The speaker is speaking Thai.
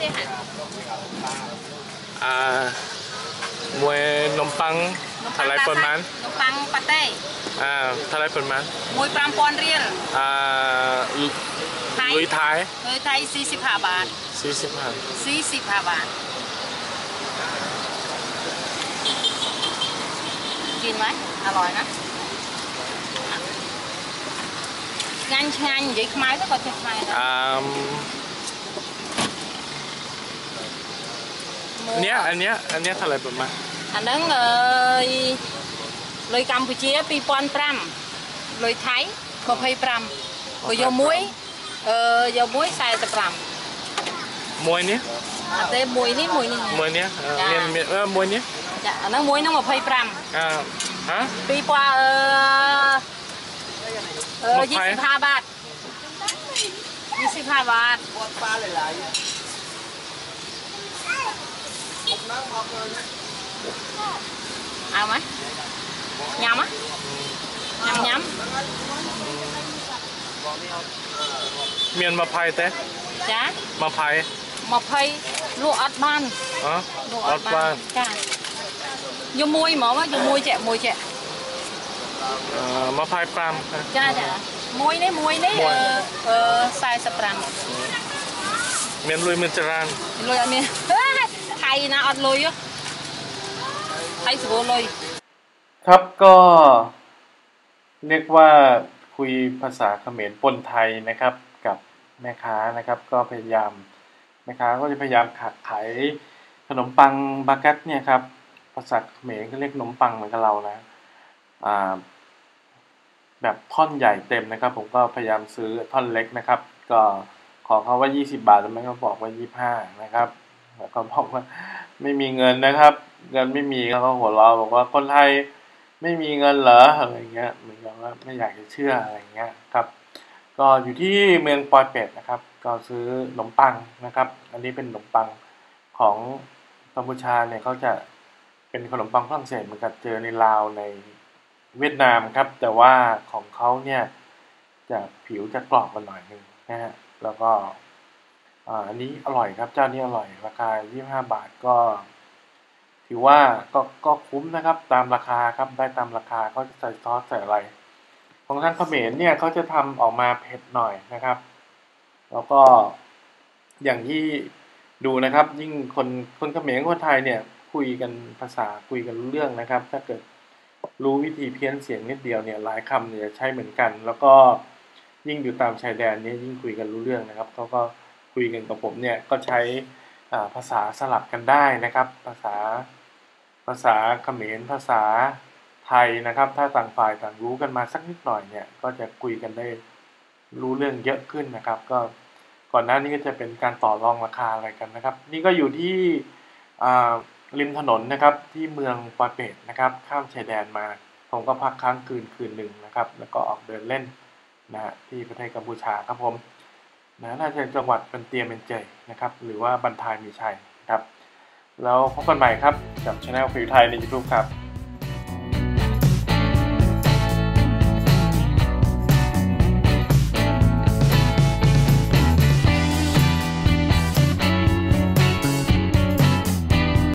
ទេហា อ่ามวยนมปังทลายปนมัน នំប៉័ងប៉ាតេ อ่าทลายปนมัน មួយ5000រៀល อ่า ថៃ ลุยท้าย ហើយថៃ45បាត 45 45បាតกินไหมอร่อยนะឆ្ងាញ់ឆ្ងាញ់និយាយខ្មែរទៅក៏ចេះខ្មែរដែរ อ่ មើលនេះអានេះអានេះថ្លៃប្រមាណអាហ្នឹងអើយលុយកម្ពុជា2005លុយថៃ25បើយកមួយអឺយកមួយ45មួយនេះអត់ទេមួយនេះមួយនេះមួយនេះមានមានមួយនេះចាអាហ្នឹងមួយហ្នឹង25អឺហ៎2000អឺ25បាត25បាត ăn mấy nhâm á nhâm nhâm miền mà phai thế chá mà phai mà phai lụa ớt ban à? lụa ớt ban chá vô mui mà mà vô mui chẹ mui chẹ មក55ចាចាមួយនេះមួយនេះ45មានលុយមានច្រើនលុយអត់មាន นะอัดลอยอะไทยสโบลอยครับก็เรียกว่าคุยภาษาเขมรปนไทยนะครับกับแม่ค้านะครับ ก็พยายามแม่ค้าก็จะพยายามขายขนมปังบากัตเนี่ยครับภาษาเขมรก็เรียกขนมปังเหมือนกับเรานะอ่าแบบท่อนใหญ่เต็มนะครับ ผมก็พยายามซื้อท่อนเล็กนะครับ ก็ขอเขาว่า 20 บาทแล้วมันก็บอกว่า 25 นะครับ แล้วก็บอกว่าไม่มีเงินนะครับ เงินไม่มีแล้วก็หัวเราะบอกว่าคนไทยไม่มีเงินเหรออะไรเงี้ยเหมือนกับว่าไม่อยากจะเชื่ออะไรเงี้ยครับ ก็อยู่ที่เมืองปอยเป็ดนะครับ ก็ซื้อขนมปังนะครับ อันนี้เป็นขนมปังของกัมพูชาเนี่ยเขาจะเป็นขนมปังฝรั่งเศสเหมือนกับเจอในลาวในเวียดนามครับ แต่ว่าของเขาเนี่ยจะผิวจะกรอบมาหน่อยนึงนะฮะแล้วก็ อันนี้อร่อยครับเจ้านี้อร่อยราคา 25 บาทก็ ถือว่าก็ก็คุ้มนะครับตามราคาครับได้ตามราคาเขาจะใส่ซอสใส่อะไร ของทางเขมรเนี่ยเขาจะทำออกมาเผ็ดหน่อยนะครับ แล้วก็อย่างที่ดูนะครับ ยิ่งคนคนเขมรคนไทยเนี่ยคุยกันภาษาคุยกันรู้เรื่องนะครับ ถ้าเกิดรู้วิธีเพี้ยนเสียงนิดเดียวเนี่ยหลายคำเนี่ยใช้เหมือนกัน แล้วก็ยิ่งอยู่ตามชายแดนเนี่ยยิ่งคุยกันรู้เรื่องนะครับเขาก็ คุยกันกับผมเนี่ยก็ใช้ภาษาสลับกันได้นะครับ ภาษาภาษาเขมรภาษาไทยนะครับ ถ้าต่างฝ่ายต่างรู้กันมาสักนิดหน่อยเนี่ยก็จะคุยกันได้รู้เรื่องเยอะขึ้นนะครับ ก็ก่อนหน้านี้ก็จะเป็นการต่อรองราคาอะไรกันนะครับ นี่ก็อยู่ที่ริมถนนนะครับที่เมืองปอยเปตนะครับ ข้ามชายแดนมาผมก็พักค้างคืนคืนหนึ่งนะครับ แล้วก็ออกเดินเล่นนะฮะที่ประเทศกัมพูชาครับผม นะน่าจะจังหวัดเป็นเตียเป็นเจนะครับ หรือว่าบันทายมีชัยนะครับ แล้วพบกันใหม่ครับกับช anel ฟิวไทยใน YouTube ครับ